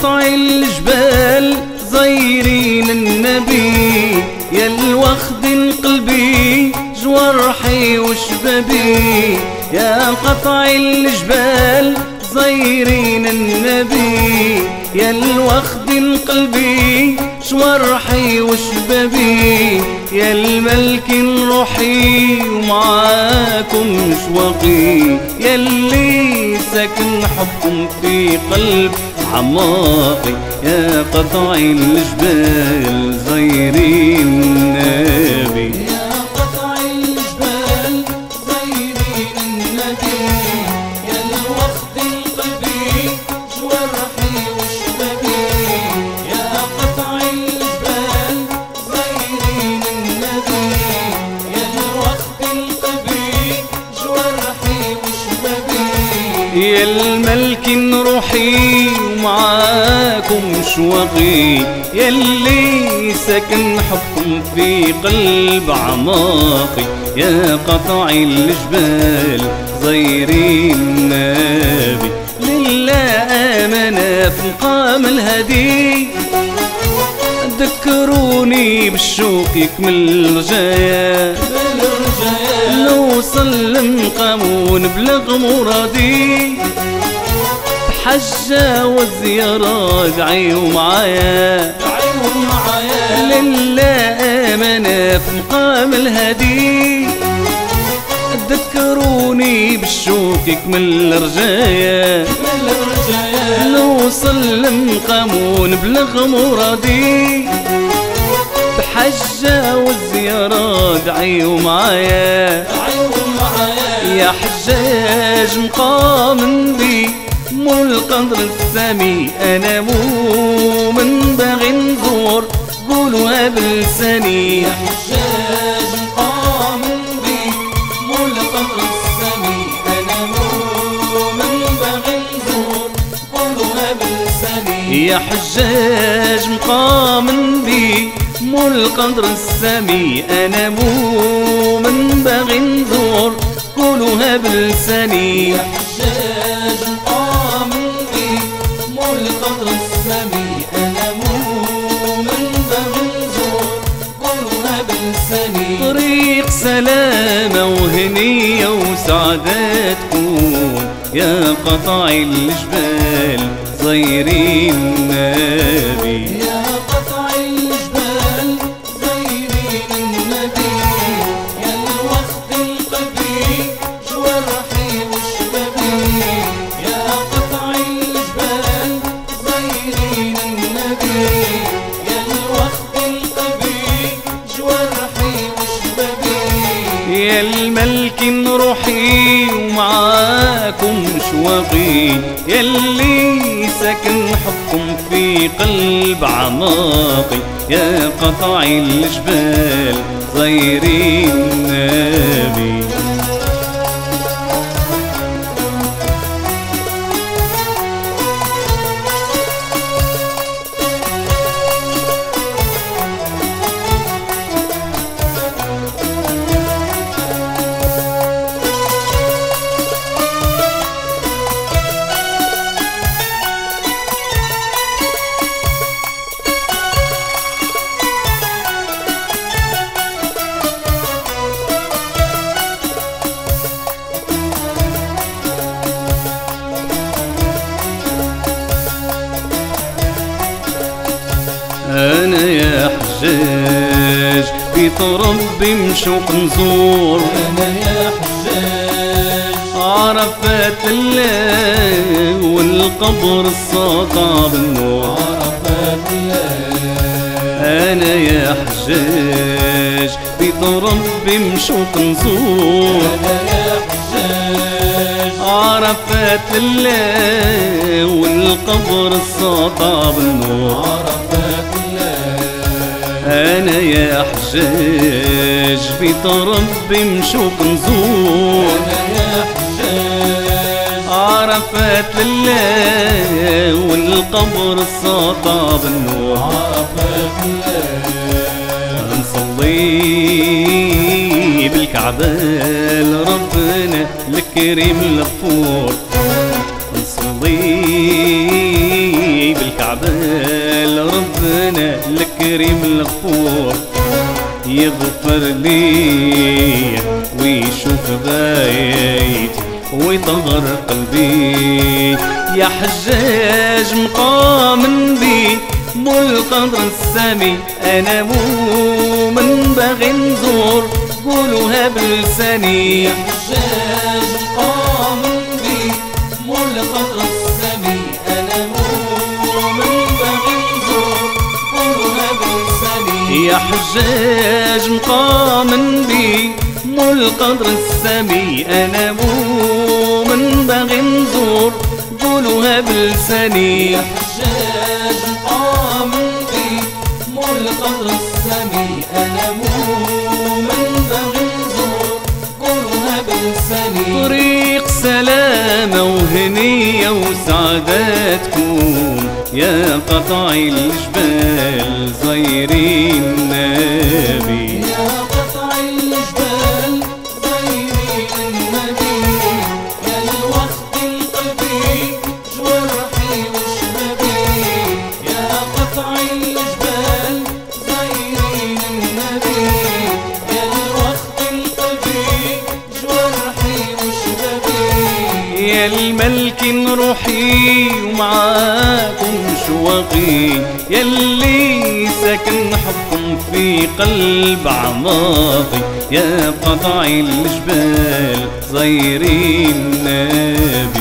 قطع الجبال زايرين النبي يا الوخد قلبي جوارحي وشبابي. يا قطع الجبال زايرين النبي يا الوخد قلبي شورحي وشبابي. يا الملك روحي ومعاكم شوقي يا اللي ساكن حبكم في قلب عماقي يا قطع الجبال زايرين النبي. يا الملك روحي ومعاكم شوقي يلي سكن حبكم في قلب عماقي. يا قطع الجبال زيرين النبي. لله آمنا في مقام الهدي ذكروني بالشوق يكمل بالرجاء نوصل لمقام ونبلغ مرادي. بحجة وزيارة ادعيوا معايا تعيوا معايا لله آمنا في مقام الهدي ذكروني بالشوق يكمل رجايا نوصل لمقام ونبلغ مرادي. بحجة والزيارة ادعيوا معايا تعيوا معايا يا حجاج مقام بي مو القدر السامي أنا مو من باغي نزور قولوها بلساني حجاج قام بي مول قبر السمي أنا مؤمن باغي نزور قولوها بلساني يا حجاج مقام بي مو القدر السامي أنا مو من باغي نزور قولوها بلساني. حجاج مول السمي أنا مؤمن باغي نزور قولوها بلساني. طريق سلامة وهنية وسعادة تكون يا قطع الجبال زيرين النبي. شوقي يلي سكن حبكم في قلب عماقي. يا قطع الجبال زيرين النبي. ربي مشوق نزور. أنا يا حجاج عرفات الله والقبر الساطع بالنور. عرفات الله أنا يا حجاج بيت ربي مشوق نزور. أنا يا حجاج عرفات الله والقبر الساطع بالنور. عرفات الله أنا يا حجاج بيت ربي مشوق نزور يا حجاج عرفات الله والقبر الساطع بالنور عرفات الله نصلي بالكعبة لربنا الكريم الغفور. نصلي حال ربنا الكريم الغفور. يغفر لي ويشوف غايتي ويطهر قلبي. يا حجاج مقام بي مو القدر السامي أنا مؤمن باغي نزور قولوها بلساني. حجاج قام بي مول قدر يا حجاج مقام بي مو القدر السامي أنا مؤمن باغي نزور قولوها بلساني. حجاج قام بي مول قدر السمي أنا مؤمن باغي نزور قولها بلساني. طريق سلامة وهنية وسعادة تكون يا قطع الجبال زيرين يلي سكن حبكم في قلب عماقي يا قطع الجبال زيرين النبي.